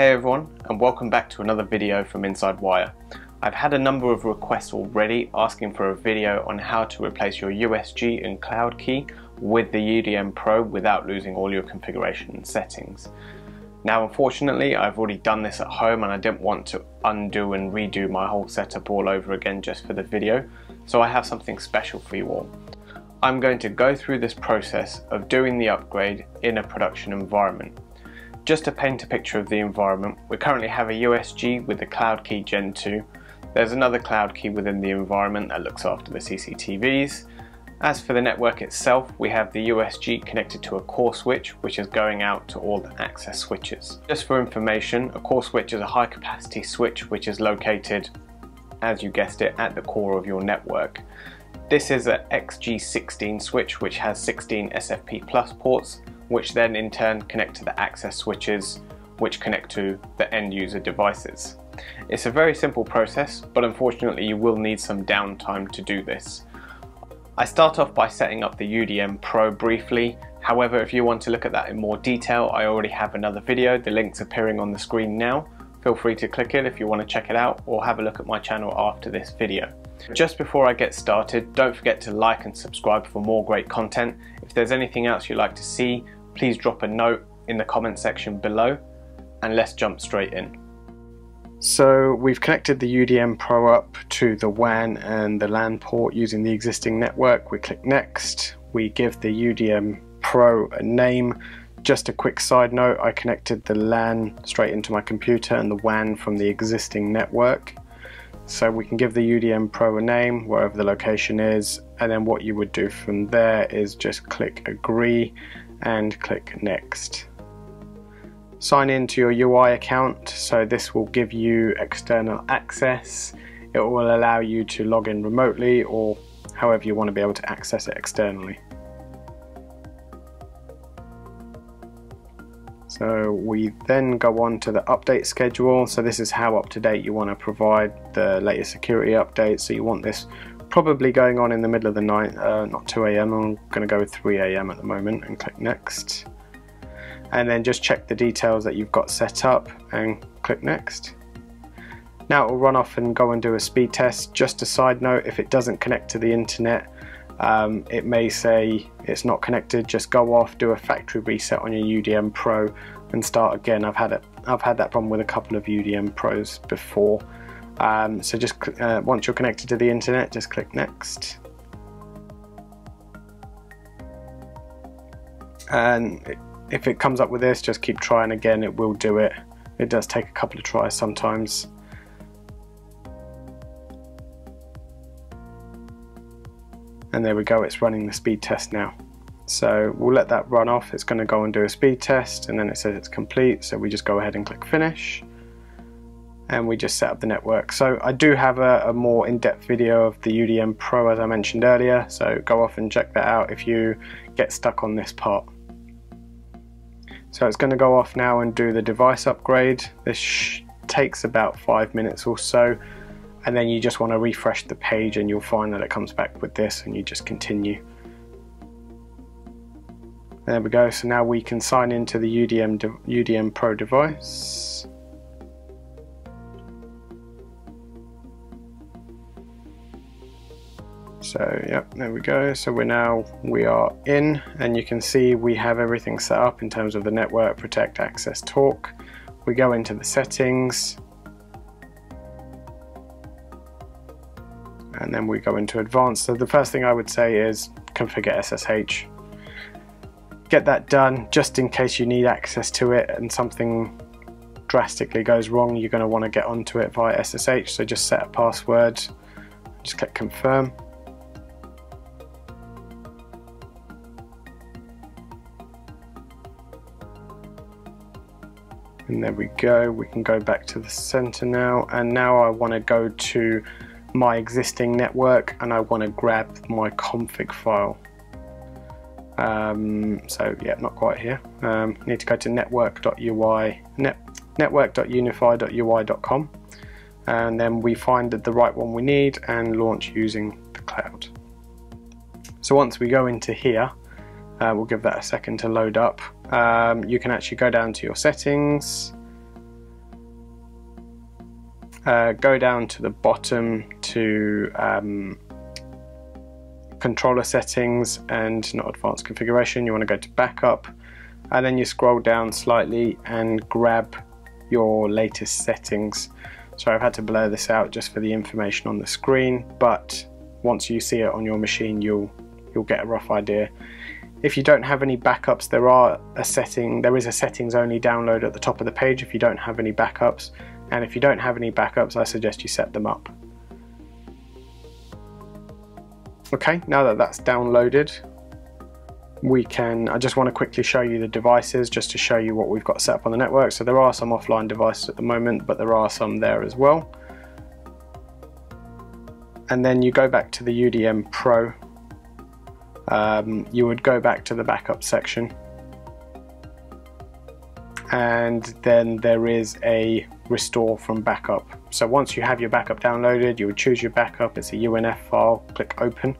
Hey everyone and welcome back to another video from Inside Wire. I've had a number of requests already asking for a video on how to replace your USG and Cloud Key with the UDM Pro without losing all your configuration and settings. Now unfortunately I've already done this at home and I didn't want to undo and redo my whole setup all over again just for the video so I have something special for you all. I'm going to go through this process of doing the upgrade in a production environment. Just to paint a picture of the environment, we currently have a USG with the Cloud Key Gen 2. There's another Cloud Key within the environment that looks after the CCTVs. As for the network itself, we have the USG connected to a core switch, which is going out to all the access switches. Just for information, a core switch is a high capacity switch which is located, as you guessed it, at the core of your network. This is a XG16 switch which has 16 SFP plus ports which then in turn connect to the access switches which connect to the end user devices. It's a very simple process, but unfortunately you will need some downtime to do this. I start off by setting up the UDM Pro briefly, however if you want to look at that in more detail I already have another video, the link's appearing on the screen now. Feel free to click it if you want to check it out or have a look at my channel after this video. Just before I get started, don't forget to like and subscribe for more great content. If there's anything else you'd like to see, please drop a note in the comment section below and let's jump straight in. So we've connected the UDM Pro up to the WAN and the LAN port using the existing network. We click next, we give the UDM Pro a name. Just a quick side note, I connected the LAN straight into my computer and the WAN from the existing network. So we can give the UDM Pro a name, wherever the location is, and then what you would do from there is just click agree and click next. Sign in to your UI account, so this will give you external access. It will allow you to log in remotely or however you want to be able to access it externally. So we then go on to the update schedule. So this is how up to date you want to provide the latest security updates. So you want this probably going on in the middle of the night, uh, not 2 a.m. I'm going to go with 3 a.m. at the moment and click next. And then just check the details that you've got set up and click next. Now it will run off and go and do a speed test. Just a side note, if it doesn't connect to the internet, um, it may say it's not connected. Just go off, do a factory reset on your UDM Pro and start again. I've had it. I've had that problem with a couple of UDM Pros before. Um, so just uh, once you're connected to the internet, just click next. And if it comes up with this, just keep trying again, it will do it. It does take a couple of tries sometimes. And there we go, it's running the speed test now. So we'll let that run off. It's going to go and do a speed test and then it says it's complete. So we just go ahead and click finish and we just set up the network. So I do have a, a more in-depth video of the UDM Pro as I mentioned earlier, so go off and check that out if you get stuck on this part. So it's going to go off now and do the device upgrade. This takes about five minutes or so and then you just want to refresh the page and you'll find that it comes back with this and you just continue. There we go, so now we can sign into the UDM, UDM Pro device. So yep, there we go. So we're now, we are in and you can see we have everything set up in terms of the network, protect, access, talk. We go into the settings and then we go into advanced. So the first thing I would say is configure SSH. Get that done just in case you need access to it and something drastically goes wrong, you're going to want to get onto it via SSH. So just set a password, just click confirm. And there we go. We can go back to the center now. And now I want to go to my existing network and I want to grab my config file. Um, so yeah not quite here. Um, need to go to network.ui net, network.unifi.ui.com and then we find the right one we need and launch using the cloud. So once we go into here uh, we'll give that a second to load up. Um, you can actually go down to your settings. Uh, go down to the bottom to um, controller settings and not advanced configuration. You want to go to backup. And then you scroll down slightly and grab your latest settings. So I've had to blur this out just for the information on the screen but once you see it on your machine you'll you'll get a rough idea if you don't have any backups there are a setting there is a settings only download at the top of the page if you don't have any backups and if you don't have any backups I suggest you set them up Okay, now that that's downloaded, we can, I just want to quickly show you the devices just to show you what we've got set up on the network. So there are some offline devices at the moment, but there are some there as well. And then you go back to the UDM Pro. Um, you would go back to the backup section. And then there is a restore from backup. So once you have your backup downloaded, you would choose your backup, it's a UNF file, click open.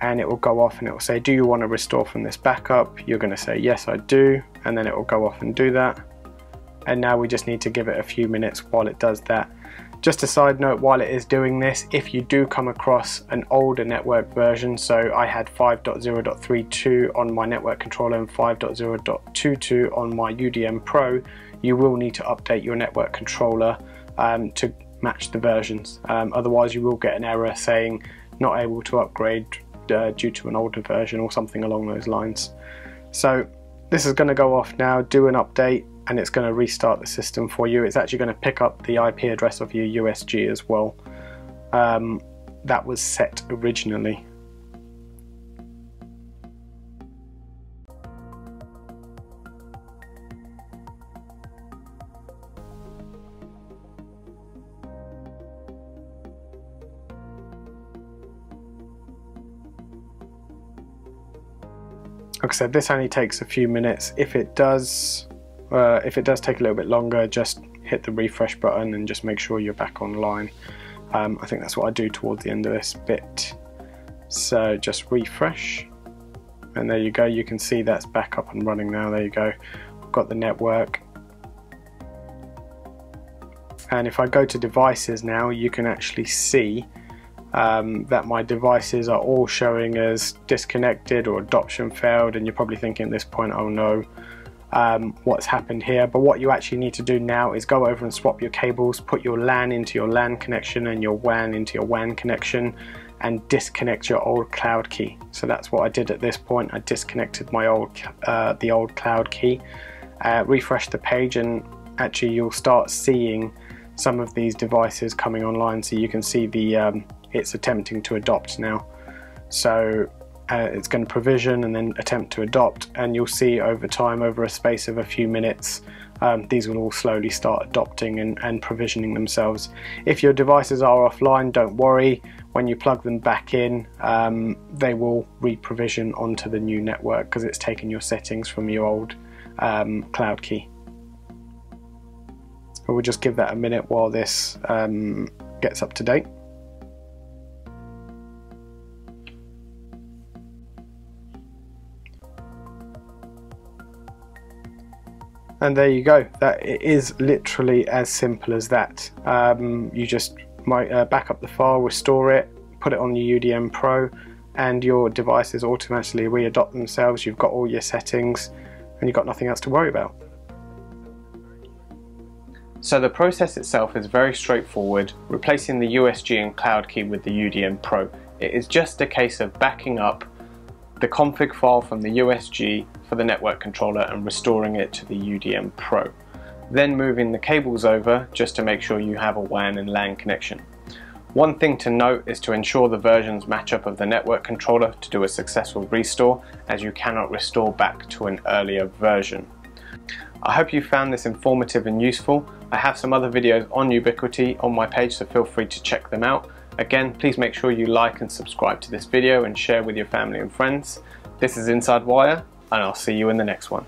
And it will go off and it will say, do you want to restore from this backup? You're going to say, yes, I do. And then it will go off and do that. And now we just need to give it a few minutes while it does that. Just a side note, while it is doing this, if you do come across an older network version, so I had 5.0.32 on my network controller and 5.0.22 on my UDM Pro, you will need to update your network controller um, to match the versions. Um, otherwise you will get an error saying not able to upgrade uh, due to an older version or something along those lines. So this is going to go off now, do an update and it's going to restart the system for you. It's actually going to pick up the IP address of your USG as well. Um, that was set originally. Like I said, this only takes a few minutes. If it does, uh, if it does take a little bit longer, just hit the refresh button and just make sure you're back online. Um, I think that's what I do towards the end of this bit. So just refresh, and there you go. You can see that's back up and running now. There you go. I've got the network. And if I go to devices now, you can actually see um, that my devices are all showing as disconnected or adoption failed and you're probably thinking at this point oh no um, what's happened here. But what you actually need to do now is go over and swap your cables put your LAN into your LAN connection and your WAN into your WAN connection and disconnect your old cloud key. So that's what I did at this point. I disconnected my old uh, the old cloud key. Uh, refresh the page and actually you'll start seeing some of these devices coming online so you can see the um, it's attempting to adopt now. So uh, it's going to provision and then attempt to adopt and you'll see over time over a space of a few minutes um, these will all slowly start adopting and, and, provisioning themselves. If your devices are offline don't worry when you plug them back in um, they will re-provision onto the new network because it's taken your settings from your old um, cloud key. We'll just give that a minute while this um, gets up to date. And there you go. That is literally as simple as that. Um, you just might uh, back up the file restore it put it on your UDM Pro and your devices automatically re-adopt themselves. You've got all your settings and you've got nothing else to worry about. So the process itself is very straightforward replacing the USG and cloud key with the UDM Pro. It is just a case of backing up the config file from the USG for the network controller and restoring it to the UDM Pro. Then moving the cables over just to make sure you have a WAN and LAN connection. One thing to note is to ensure the versions match up of the network controller to do a successful restore as you cannot restore back to an earlier version. I hope you found this informative and useful. I have some other videos on Ubiquiti on my page so feel free to check them out. Again, please make sure you like and subscribe to this video and share with your family and friends. This is Inside Wire, and I'll see you in the next one.